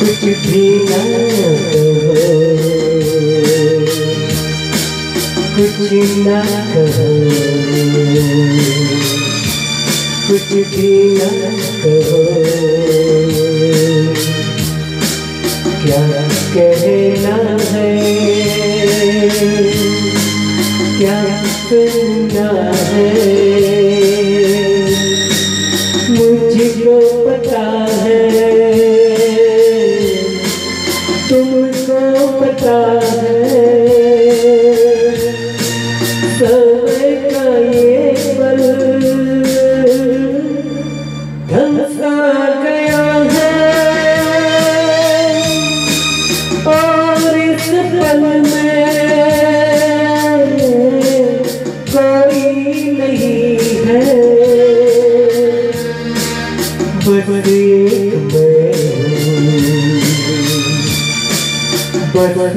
कुछ भी ना कहो, कुछ ना कहो कुछ भी ना कहो, क्या कहना है? क्या सुनना है? तुमको पता है। समय का ये पल। गया है। और इस पल में कोई नहीं है। बस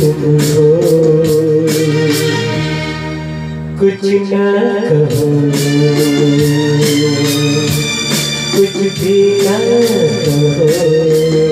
तुम हो। कुछ न कहो कुछ भी न कहो।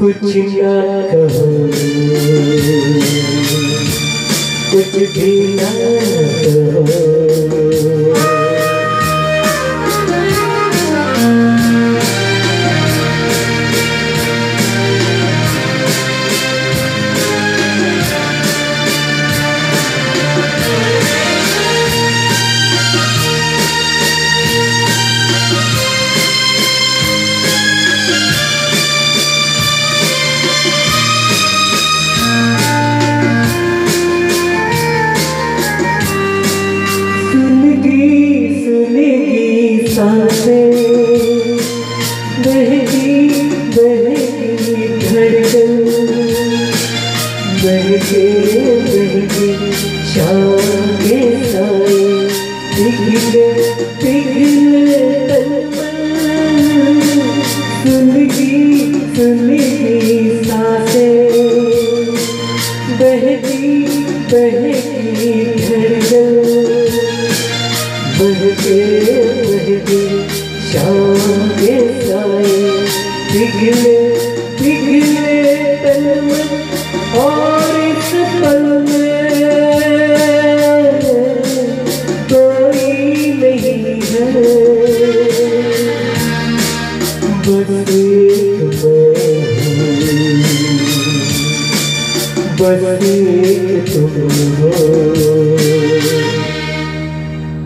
कुछ ना कहो। कुछ भी ना कहो। बहके बहके शाम साए पिघले पिघले सुलगी सुलगी साँसें। बहकी बहकी एक तुम हो।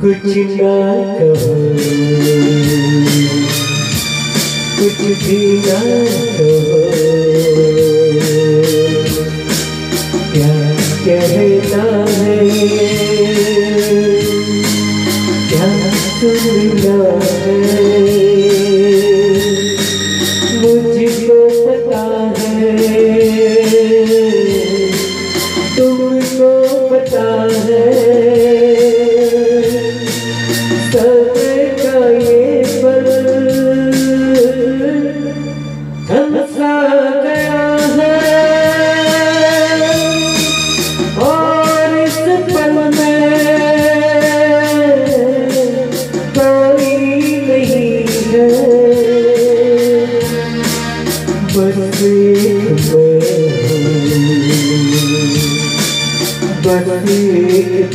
कुछ ना कहो। कुछ भी ना बस एक